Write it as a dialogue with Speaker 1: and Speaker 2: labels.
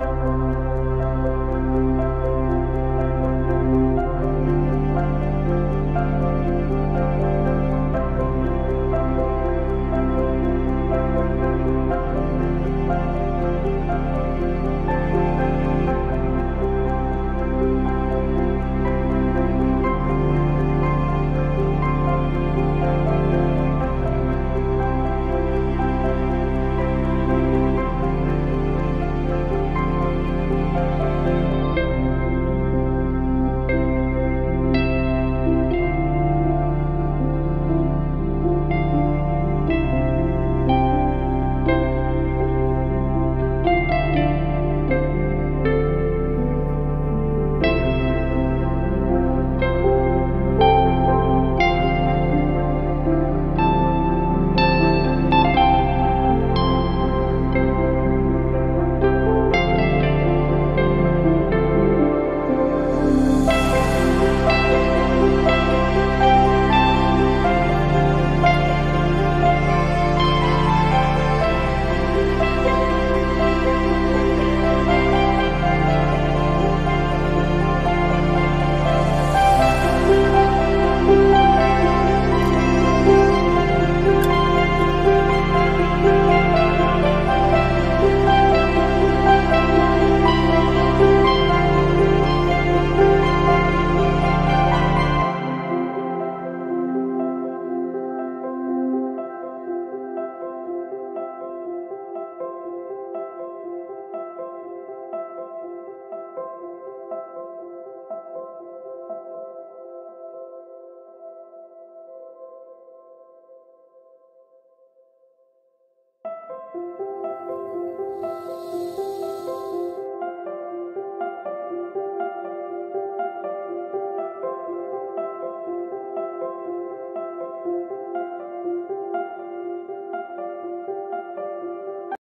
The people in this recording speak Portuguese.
Speaker 1: Música